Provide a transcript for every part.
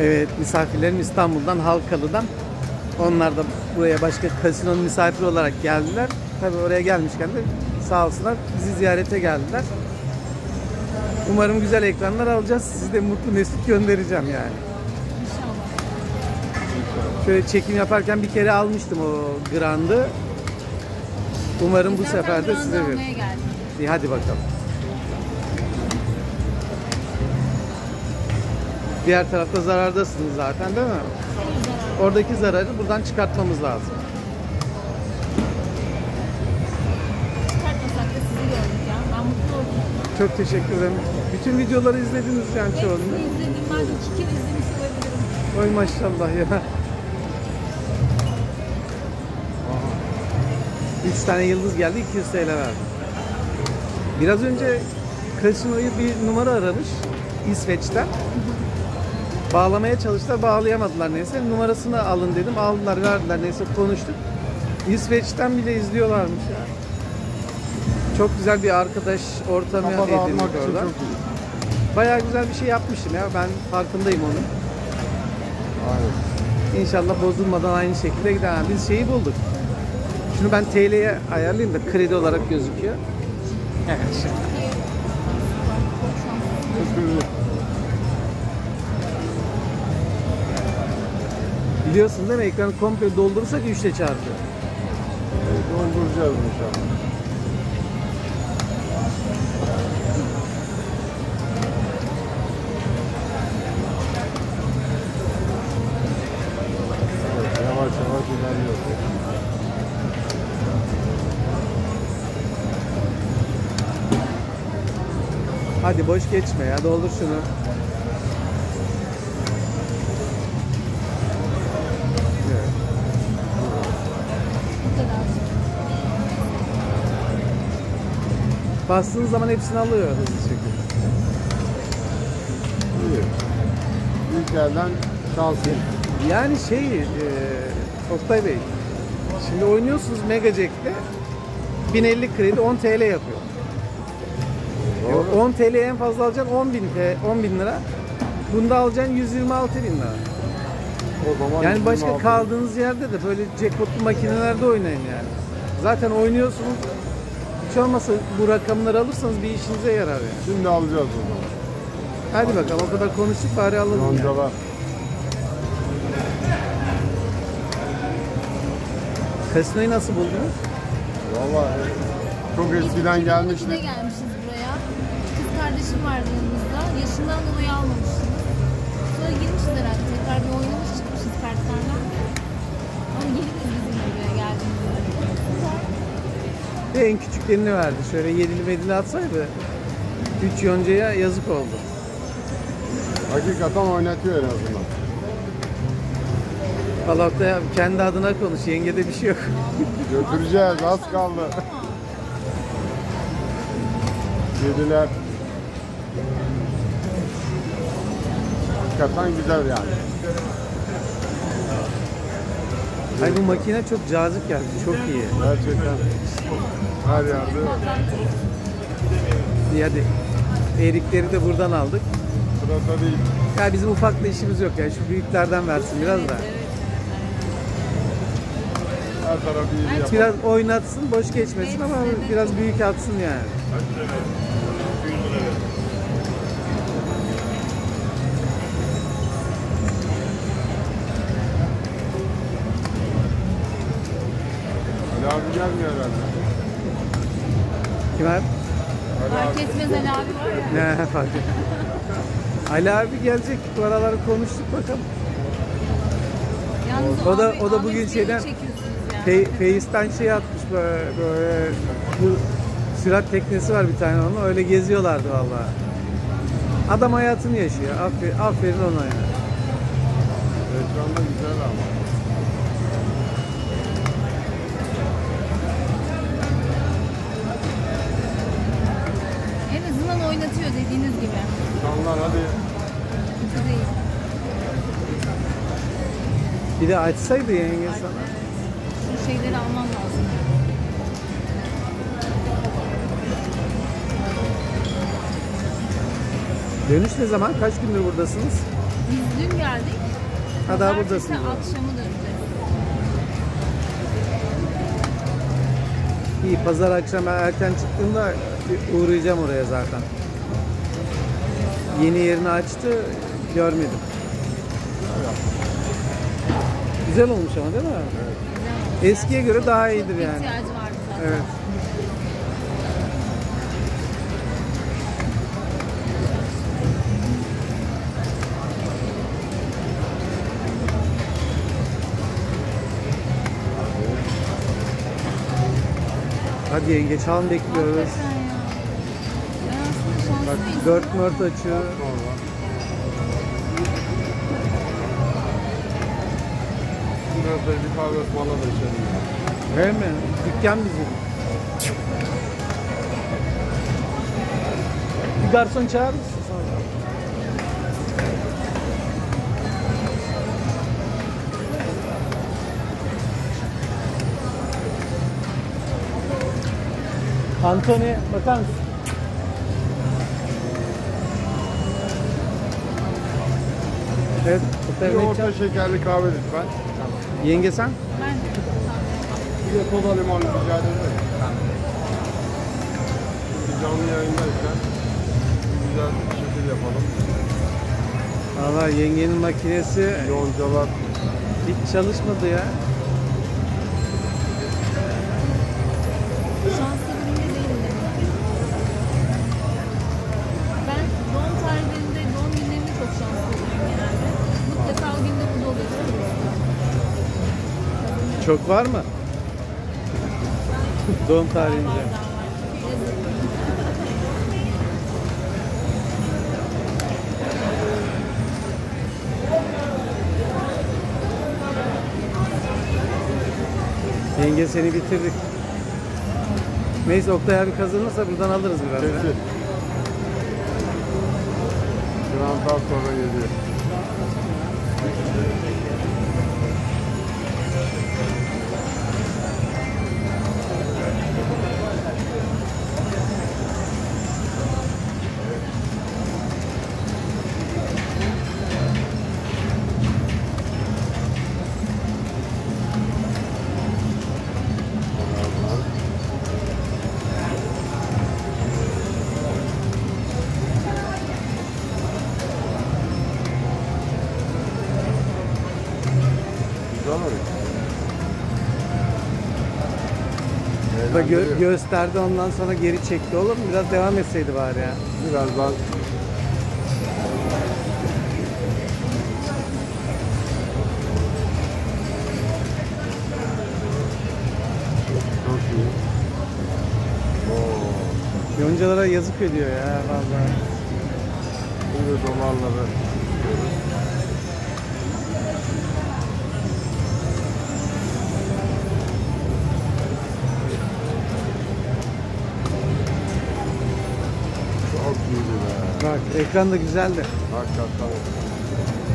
Evet misafirlerim İstanbul'dan, Halkalı'dan. Onlar da buraya başka kasinonun misafiri olarak geldiler. Tabii oraya gelmişken de sağ olsunlar bizi ziyarete geldiler. Umarım güzel ekranlar alacağız. Sizi de mutlu mesut göndereceğim yani. İnşallah. Şöyle çekim yaparken bir kere almıştım o grandı. Umarım bu sefer de size bir. verir. geldim. İyi hadi bakalım. Diğer tarafta zarardasınız zaten değil mi? Oradaki zararı buradan çıkartmamız lazım. Çıkartmasak da sizi gördük ya. Ben mutlu oldum. Çok teşekkür ederim. Bütün videoları izlediniz yani çoğunu. Hepsini izledim. Ben iki kere izlemiş olabilirim. Oy maşallah ya. Üç tane yıldız geldi 200 TL verdim. Biraz önce kasinoyu bir numara aramış İsveç'ten. Bağlamaya çalıştılar, bağlayamadılar neyse. Numarasını alın dedim, aldılar, verdiler neyse konuştuk. İsveç'ten bile izliyorlarmış ya. Çok güzel bir arkadaş ortamı Kafa edindik orada. Bayağı güzel bir şey yapmışım ya, ben farkındayım onun. Aynen. İnşallah bozulmadan aynı şekilde gider. Ha, Biz şeyi bulduk. Şunu ben TL'ye ayarlayayım da kredi olarak gözüküyor. Evet. şimdi. Teşekkür Biliyorsun değil mi? Ekranı komple doldurursak 3 ile çarpıyor. Evet, dolduracağız inşallah. Evet, yavaş yavaş. Hadi boş geçme ya. Doldur şunu. Bastığın zaman hepsini alıyor hızlı şekilde. İyi. İlk elden şanslı. Yani şey, e, Oktay Bey, şimdi oynuyorsunuz Mega Jack'te 1050 kredi 10 TL yapıyor. E, Doğru. 10 TL en fazla alacaksın 10 bin, T- 10 bin lira. Bunda alacaksın 126 bin lira. O zaman Yani başka 26. kaldığınız yerde de böyle jackpotlu makinelerde oynayın yani. Zaten oynuyorsunuz. Hiç olmazsa bu rakamları alırsanız bir işinize yarar yani. Şimdi alacağız o zaman. Hadi bakalım o kadar konuştuk bari alalım yani. Yoncalar. Kasinoyu nasıl buldunuz? Vallahi çok eskiden gelmiştik. gelmişiz buraya. Kız kardeşim vardı yanımızda. Yaşından dolayı almamıştınız. Sonra girmişiz herhalde. Tekrar bir oynamış çıkmışız kartlarla. Ve en küçüklerini verdi. Şöyle yedili medili atsaydı 3 yoncaya yazık oldu. Hakikaten oynatıyor en azından. Allah abi kendi adına konuş. Yengede bir şey yok. Götüreceğiz az kaldı. Yediler. Hakikaten güzel yani. Ay bu makine çok cazip geldi. Çok iyi. Gerçekten her yerde. İyi hadi. Erikleri de buradan aldık. Sırada değil. Ya bizim ufakla işimiz yok ya. Şu büyüklerden versin biraz da. Her tarafı iyi. Biraz oynatsın, boş geçmesin ama biraz büyük atsın yani. Ali abi gelmiyor herhalde. Kim abi? Fark etmez Ali abi var ya. Ne fark et. Ali abi gelecek. Bu araları konuştuk bakalım. Yalnız O da- Ahmet- o da bugün şeyden- yani. Şey atmış böyle, böyle bu sürat teknesi var bir tane onun. Öyle geziyorlardı vallahi. Adam hayatını yaşıyor. Aferin, aferin ona ya. Ekranda güzel ama. Oynatıyor dediğiniz gibi. İnsanlar hadi. Kötü değil. Bir de açsaydı yenge sana. Şu şeyleri alman lazım. Dönüş ne zaman? Kaç gündür buradasınız? Biz dün geldik. Ha, daha Pazartesi buradasınız. akşamı döneceğiz. İyi pazar akşam ben erken çıktığımda bir uğrayacağım oraya zaten. Yeni yerini açtı görmedim. Güzel olmuş ama değil mi? Oldu. Eskiye göre daha iyidir yani. ihtiyacı vardı zaten. Evet. Hadi yenge çal bekliyoruz. Dört mört açıyor. Biraz da bir kahve ısmarla da içelim. Değil mi? Dükkan bizim. Bir garson çağır mısın sonra? Anthony bakar mısın? Evet, Bir orta şekerli kahve lütfen. Yenge sen? Ben Bir de kola limon rica ederim. Şimdi canlı yayındayken güzel bir şekil yapalım. Valla yengenin makinesi Yoncalar hiç çalışmadı ya. Çok var mı? Doğum tarihinde. Yenge seni bitirdik. Neyse Oktay abi kazanırsa buradan alırız biraz. Peki. Grant'tan sonra geliyor. Oluyor. Bak gö- gösterdi ondan sonra geri çekti oğlum. Biraz devam etseydi bari ya. Birazdan Çok iyi. Oo. Yoncalara yazık ediyor ya vallahi. Şimdi dolarları istiyoruz. Bak ekran da güzeldi. Hakikaten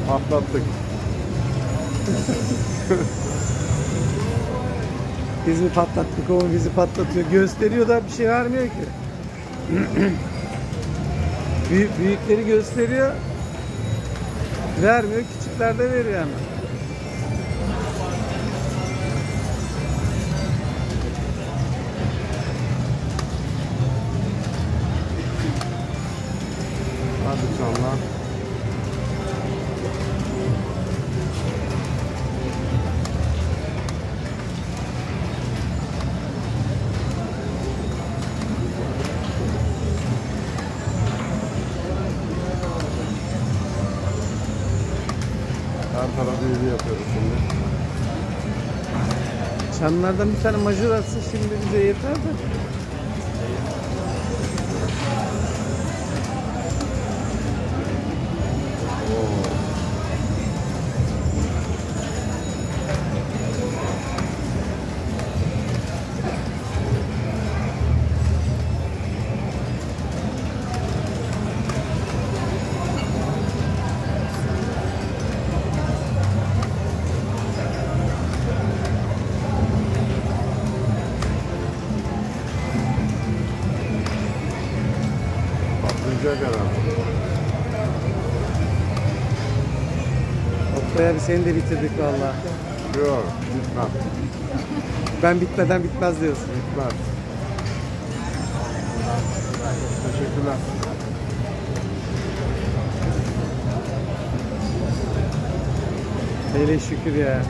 patlattık. Biz mi patlattık o bizi patlatıyor. Gösteriyor da bir şey vermiyor ki. Büyük, büyükleri gösteriyor. Vermiyor. Küçükler de veriyor hemen. Hadi canlar. Her tarafı iyi yapıyoruz şimdi. Çanlardan bir tane majör atsın şimdi bize yeter de. Seni de bitirdik valla. Yok, gitmem. Ben bitmeden bitmez diyorsun. Gitmez. Teşekkürler. Hele şükür ya.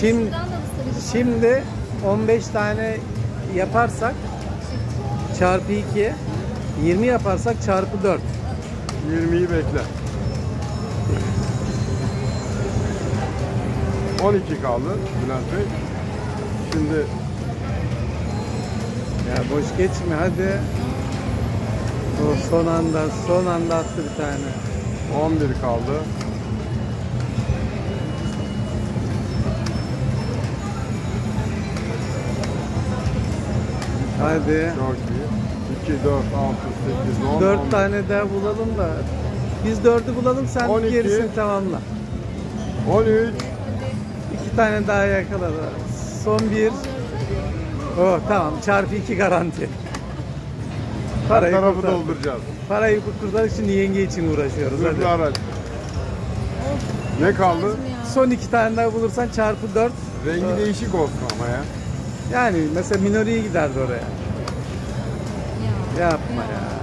Şimdi-. Şimdi 15 tane yaparsak çarpı 2 20 yaparsak çarpı 4. 20'yi bekle. 12 kaldı Bülent Bey. Şimdi Ya boş geçme hadi. O son anda son anda attı bir tane. 11 kaldı. Hadi. Çok iyi. 2, 4, 6, 8, 10, 4 11. tane daha bulalım da. Biz 4'ü bulalım sen 12. gerisini tamamla. 13. 2 tane daha yakala. Son bir. Oh tamam çarpı 2 garanti. Her Parayı tarafı kurtar. dolduracağız. Parayı kurtardık şimdi yenge için uğraşıyoruz. Hadi. Araç. Ne kaldı? Son iki tane daha bulursan çarpı 4. Rengi değişik olsun ama ya. Yani mesela minoriye giderdi oraya. Ya. Yapma ya.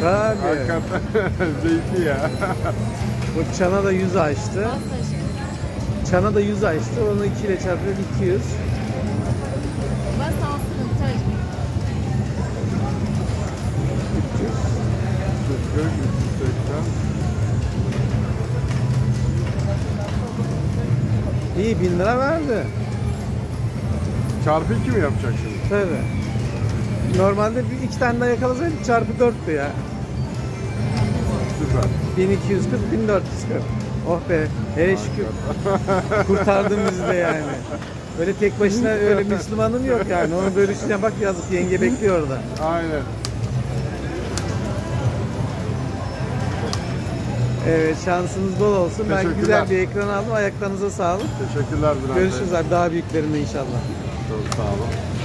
Tabii. Hakikaten zevkli ya. Bu çana da 100 açtı. Çana da 100 açtı. Onu 2 ile çarpıyor 200. Bas alsın taş. 340, 380. İyi 1000 lira verdi. Çarpı 2 mi yapacak şimdi? Tabii. Normalde bir iki tane daha yakalasaydık çarpı 4'tü ya. Süper. 1240, 1440. Oh be. Hele şükür. Kurtardın bizi de yani. Böyle tek başına öyle Müslümanın yok yani. Onu böyle düşüneceğim. Bak yazık yenge bekliyor orada. Aynen. Evet şansınız bol olsun. Ben güzel bir ekran aldım. Ayaklarınıza sağlık. Teşekkürler Bülent. Görüşürüz abi daha büyüklerinde inşallah. Çok sağ olun.